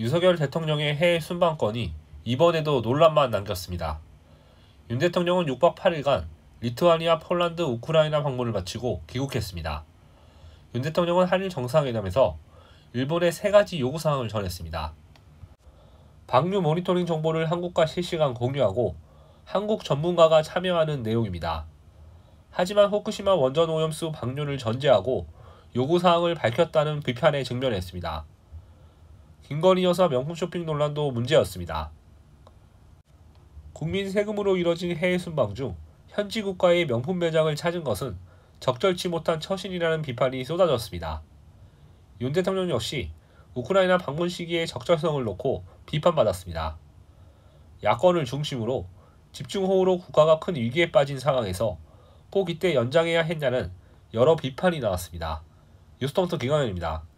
윤석열 대통령의 해외 순방건이 이번에도 논란만 남겼습니다. 윤 대통령은 6박 8일간 리투아니아, 폴란드, 우크라이나 방문을 마치고 귀국했습니다. 윤 대통령은 한일 정상회담에서 일본의 세 가지 요구사항을 전했습니다. 방류 모니터링 정보를 한국과 실시간 공유하고 한국 전문가가 참여하는 내용입니다. 하지만 후쿠시마 원전 오염수 방류를 전제하고 요구사항을 밝혔다는 비판에 직면했습니다. 김건희 여사 명품 쇼핑 논란도 문제였습니다. 국민 세금으로 이뤄진 해외 순방 중 현지 국가의 명품 매장을 찾은 것은 적절치 못한 처신이라는 비판이 쏟아졌습니다. 윤 대통령 역시 우크라이나 방문 시기의 적절성을 놓고 비판받았습니다. 야권을 중심으로 집중호우로 국가가 큰 위기에 빠진 상황에서 꼭 이때 연장해야 했냐는 여러 비판이 나왔습니다. 뉴스톰스 김광현입니다.